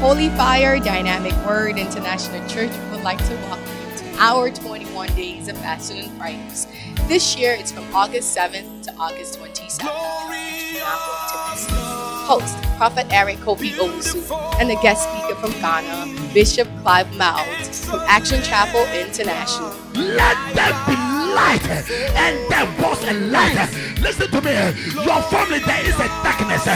Holy Fire Dynamic Word International Church would like to welcome you to our 21 days of fasting and prayers. This year it's from August 7th to August 27th. Host Prophet Eric Kofi Owusu and the guest speaker from Ghana, Bishop Clive Miles from Action Chapel International. Let light, and there was a light. Listen to me. Your family, there is a darkness.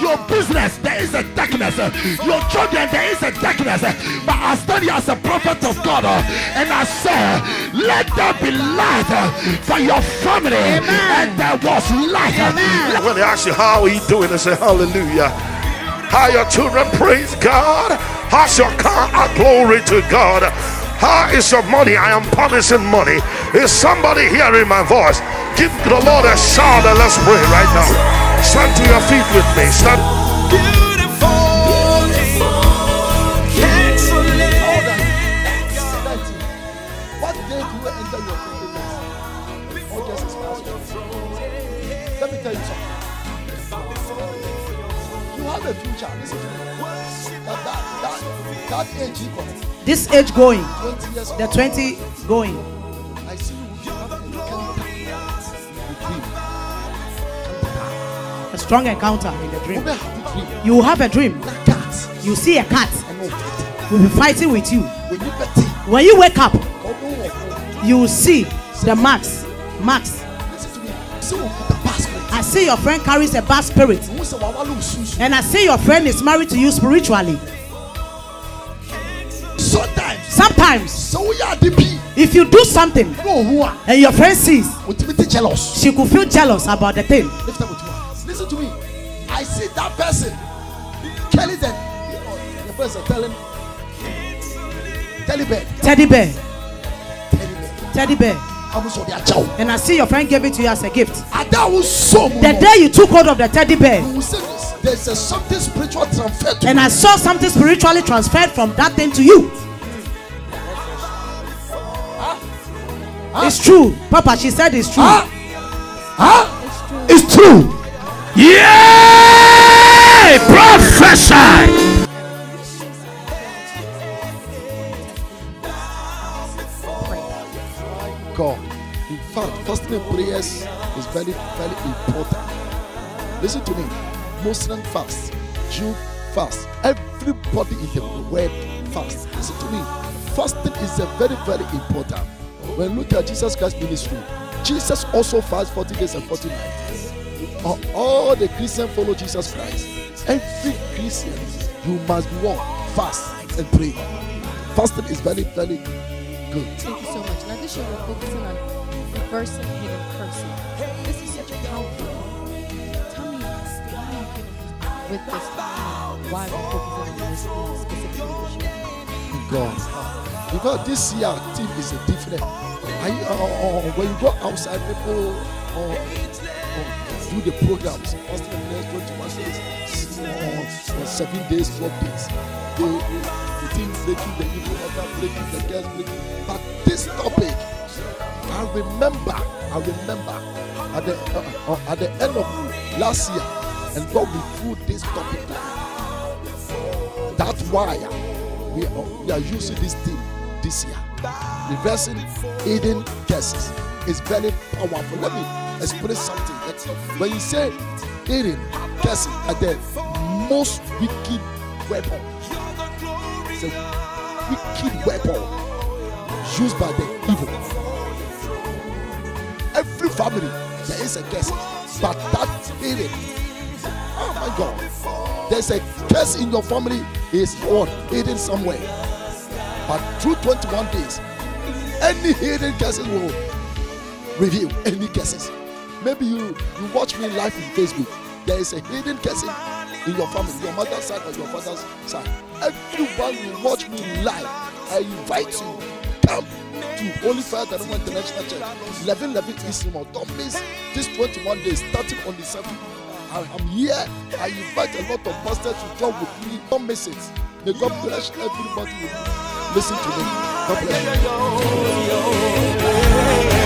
Your business, there is a darkness. Your children, there is a darkness. But I stand here as a prophet of God, and I say, let there be light for your family, and there was light. When they ask you how are you doing, they say hallelujah. How your children praise God. How's your car? Glory to God. How is your money? I am promising money. Is somebody hearing my voice? Give the Lord a shout and let's pray right now. Stand to your feet with me. Stand. What day do enter your. Let me tell you something. You have a future. This age going, 20 the 20 going. Strong encounter in the dream. You have a dream. Cat. You see a cat will be fighting with you. When you bet it, When you wake up, on, walk home. you will see the marks. Marks. Listen to me. See who put the basket. I see your friend carries a bad spirit. Who say wawa lose susu? And I see your friend is married to you spiritually. Sometimes. Sometimes, So we are DP. if you do something No who are. and your friend sees, she could feel jealous about the thing. See that person. Kelly then. The person telling. Teddy bear. Teddy bear, Teddy bear. teddy bear. I'm so they are chow. And I see your friend gave it to you as a gift. And that was so The day you took hold of the teddy bear, You will say this. There's a something spiritual transfer to and I saw something spiritually transferred from that thing to you. It's true, Papa. She said it's true. Huh? Huh? It's true. Yeah! Prophesy! God. In fact, fasting prayers is very, very important. Listen to me. Muslim fast, Jew fast, everybody in the world fast. Listen to me. Fasting is a very, very important. When look at Jesus Christ ministry, Jesus also fast 40 days and 40 nights. All the Christians follow Jesus Christ. Every Christian, you must walk. Fast and pray. Fasting is very, very good. Thank you so much. Now this year we're focusing on reversing hidden cursing. This is such a powerful. Tell me why you came with this. Why we're focusing on this specifically this year. God. Because this year team is different. I, uh, uh, when you go outside, people uh, do the programs. Of all, 21 days, uh, uh, seven days, 12 days. They, the team breaking the evil order, breaking the girls, breaking. But this topic, I remember, I remember at the uh, uh, at the end of last year, and God put this topic. That's why we are, we are using this theme this year. Reversing hidden curses is very powerful. Let me explain something. That when you say hidden curses are the most wicked weapon, it's a wicked weapon used by the evil. Every family there is a curse, but that hidden. Oh my God. There's a curse in your family is what hidden somewhere. But through 21 days, any hidden curses will reveal any curses. Maybe you you watch me live in Facebook. There is a hidden curse in your family, your mother's side or your father's side. Everyone will watch me live. I invite you. Come to Holy Fire Dynamo International Church, 1111 East Rimor. Don't miss this 21 days starting on the 7th. I am here. I invite a lot of pastors to join with me. Don't miss it. May God bless everybody. Listen to me. God bless you.